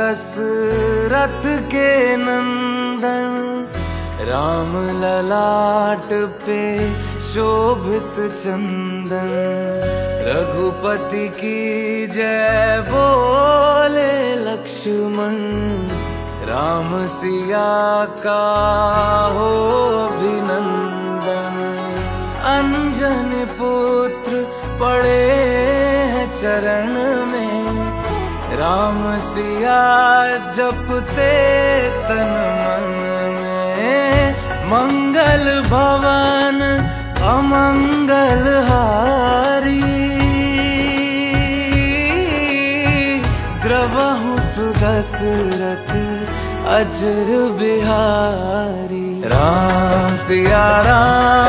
दशरथ के नंदन राम ललाट पे शोभित चंदन। रघुपति की जय बोले लक्ष्मण, राम सिया का हो अभिनंदन। अंजन पुत्र पड़े चरण राम सिया जपते तन मन में। मंगल भवन अमंगल हारी। द्रवहु सुदशरथ अजर बिहारी। राम सिया राम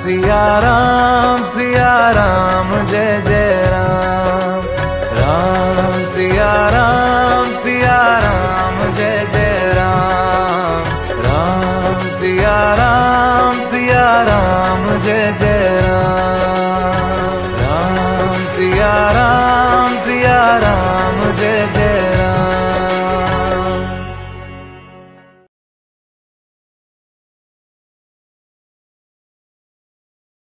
सिया राम सिया राम जय जय राम। राम सिया राम सिया राम जय जय राम। राम सिया राम सिया राम जय जय